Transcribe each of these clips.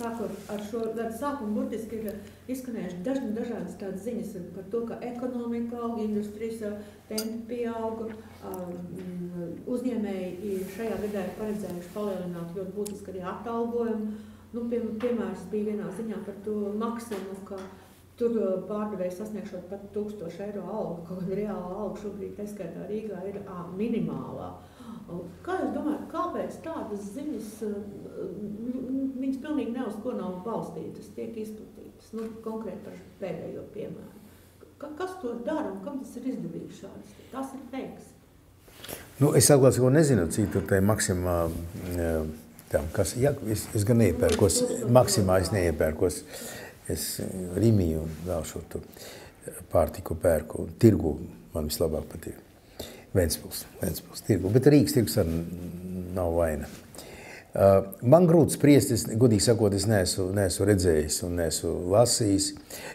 sākot ar šo gadu sākumu, burtiski ir izskanējuši dažni dažādas tādas ziņas par to, ka ekonomika aug, industrijas tempi pieauga, um, uzņēmēji šajā gadā ir paredzējuši palielināt ļoti būtiski arī atalgojumu. Nu, pie, piemērs bija vienā ziņā par to maksimumu, ka tur pārdevēji sasniegšot pat 1000 eiro algu, kaut gan reāla alga šobrīd, tā skaitā Rīgā, ir ā, minimālā. Kā jūs domājat, kāpēc tādas ziņas, viņas pilnīgi ne uz ko nav balstītas, tiek izplatītas? Nu, konkrēti par pēdējo piemēru. Ka, kas to dara un kam tas ir izdevīgi šādas? Tas ir teiks. Nu, es atklāti, ko nezinu, cik tur tai maksimā, tā, kas, jā, es, es gan neiepērkos, maksimā es neiepērkos, es Rimiju un vēl šo tur pārtiku pērku, tirgu man vislabāk patīk. Ventspils, Ventspils tirgu, bet Rīgas tirgus arī nav vaina. Uh, man grūti spriest, es, godīgi sakot, es neesmu, neesmu redzējis un neesmu lasījis.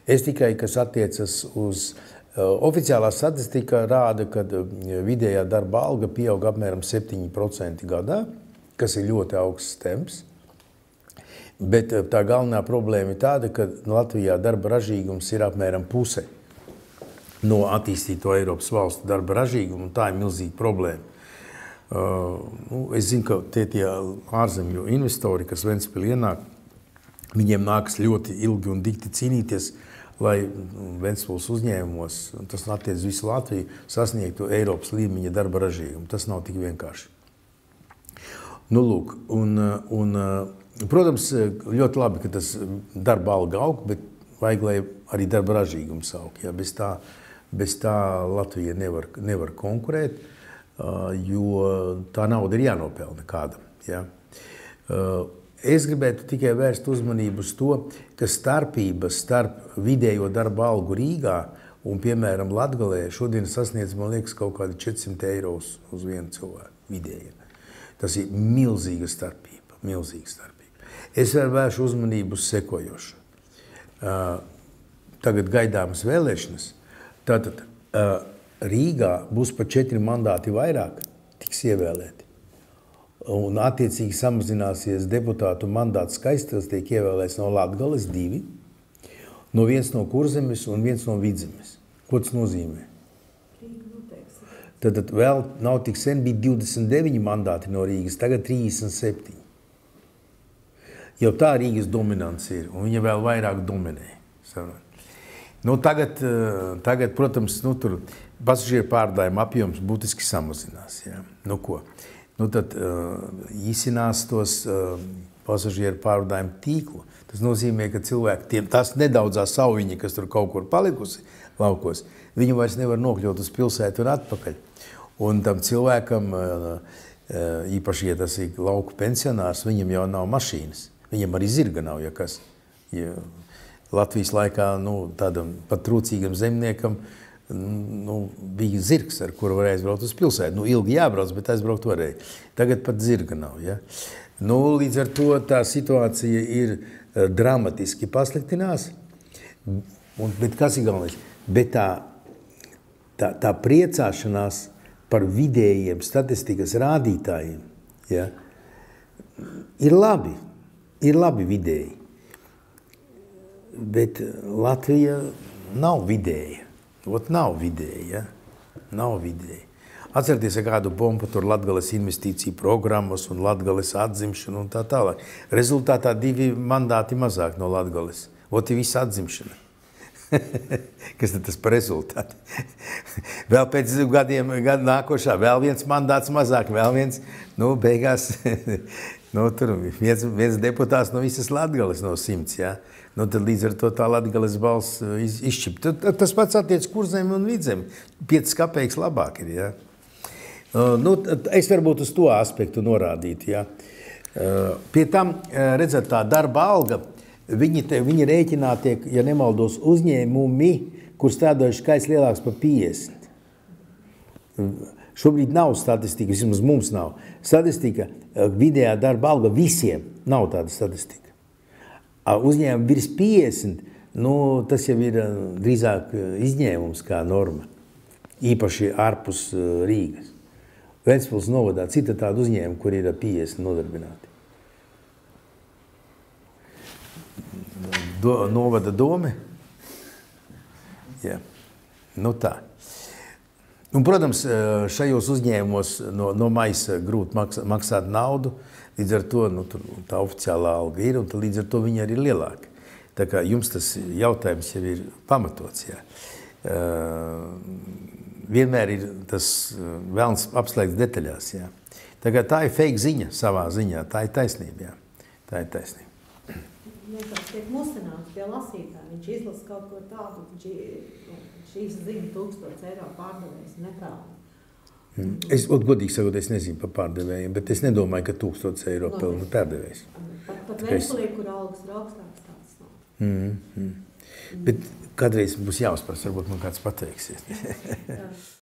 Es tikai, kas attiecas uz uh, oficiālā statistika, rāda, ka uh, vidējā darba alga pieaug apmēram 7% gadā, kas ir ļoti augsts temps. Bet tā galvenā problēma ir tāda, ka Latvijā darba ražīgums ir apmēram puse no attīstīto Eiropas valstu darba ražīgumu, un tā ir milzīga problēma. Uh, nu, es zinu, ka tie, tie ārzemju investori, kas Ventspilī ienāk, viņiem nākas ļoti ilgi un dikti cīnīties, lai Ventspils uzņēmumos, tas attiec visu Latviju, sasniegtu Eiropas līmeņa darba ražīgumu. Tas nav tik vienkārši. Nu, lūk, un, un, protams, ļoti labi, ka tas darba alga aug, bet vajag, lai arī darba ražīgums aug. Ja? Bez tā, uh, Bez tā Latvija nevar, nevar konkurēt, jo tā nauda ir jānopelna kādam. Ja? Es gribētu tikai vērst uzmanību uz to, ka starpības starp vidējo darba algu Rīgā un, piemēram, Latgalē šodien sasniedz, man liekas, kaut kādi 400 eiro uz, vienu cilvēku vidēji. Tas ir milzīga starpība, milzīga starpība. Es vēršu uzmanību uz sekojošu. Tagad gaidāmas vēlēšanas – Tātad Rīgā būs pa četri mandāti vairāk, tiks ievēlēti. Un attiecīgi samazināsies deputātu mandātu skaistils, tiek ievēlēts no Latgales divi, no viens no kurzemes un viens no vidzemes. Ko tas nozīmē? Tad, tad vēl nav tik sen, bija 29 mandāti no Rīgas, tagad 37. Jau tā Rīgas dominants ir, un viņa vēl vairāk dominē. Sarunāt. Nu, tagad, eh, tagad, protams, nu, tur pasažieru pārdājuma apjoms būtiski samazinās. Ja? Nu, ko? nu, tad uh, īsinās tos uh, pasažieru pārvadājumu tīklu. Tas nozīmē, ka cilvēki, tiem, tās nedaudzā sauviņa, kas tur kaut kur palikusi laukos, viņi vairs nevar nokļūt uz pilsētu un atpakaļ. Un tam cilvēkam, uh, īpaši, ja tas ir lauku pensionārs, viņam jau nav mašīnas. Viņam arī zirga nav, ja kas. Ja, Latvijas laikā nu, tādam pat trūcīgam zemniekam nu, bija zirgs, ar kuru varēja aizbraukt uz pilsētu. Nu, ilgi jābrauc, bet aizbraukt varēja. Tagad pat zirga nav. Ja? Nu, līdz ar to tā situācija ir uh, dramatiski pasliktinās. Un, bet kas ir galvenais? Bet tā, tā, tā priecāšanās par vidējiem statistikas rādītājiem ja, ir labi. Ir labi vidēji bet Latvija nav vidēja. Ot nav vidēja, ja? nav vidēja. Atcerieties, kādu bombu tur Latgales investīciju programmas un Latgales atzimšanu un tā tālāk. Rezultātā divi mandāti mazāk no Latgales. Ot ir visa atzimšana. Kas tad tas par rezultātu? vēl pēc gadiem, gadu nākošā, vēl viens mandāts mazāk, vēl viens, nu, beigās, nu, tur viens, viens deputāts no visas Latgales no simts, jā. Ja? Nu, tad līdz ar to tā latgales balss uh, iz, izšķipt. Tas pats attiec kurzem un vidzem. 5 kapeiks labāk ir, ja? Uh, nu, es varbūt uz to aspektu norādītu, ja? Uh, pie tam, redzat, tā darba alga, viņi, te, viņi rēķinā tiek, ja nemaldos, uzņēmumi, kur strādājuši skaits lielāks par 50. Šobrīd nav statistika, vismaz mums nav. Statistika, vidējā darba alga visiem nav tāda statistika uzņēmumi virs 50, nu, tas jau ir drīzāk izņēmums kā norma, īpaši ārpus Rīgas. Ventspils novadā cita tāda uzņēmuma, kur ir 50 nodarbināti. Do, novada domi. Jā. Nu tā. Un, protams, šajos uzņēmumos no, no maisa grūti maksā, maksāt naudu, līdz ar to nu, tur, tā oficiālā alga ir, un līdz ar to viņi arī ir lielāki. Tā kā jums tas jautājums jau ir pamatots. Jā. Uh, vienmēr ir tas vēlns apslēgts detaļās. Jā. Tā, tā ir fake ziņa savā ziņā, tā ir taisnība. Jā. Tā ir taisnība vienkārši tiek musināts pie lasītāja. Viņš izlasa kaut ko tādu, viņš izzina tūkstots eiro pārdevējs nepelna. Mm. Es, godīgi sakot, es nezinu par pārdevējiem, bet es nedomāju, ka 1000 eiro no, pelna pārdevējs. Pat, pat veselīgi, kur algas ir augstākas, tāds nav. Mm, mm. Mm. Bet kādreiz būs jāuzprasa, varbūt man kāds pateiksies.